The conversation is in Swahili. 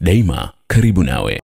Daima karibu nawe.